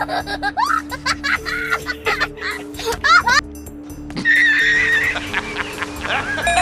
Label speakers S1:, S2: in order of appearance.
S1: Ha ha ha!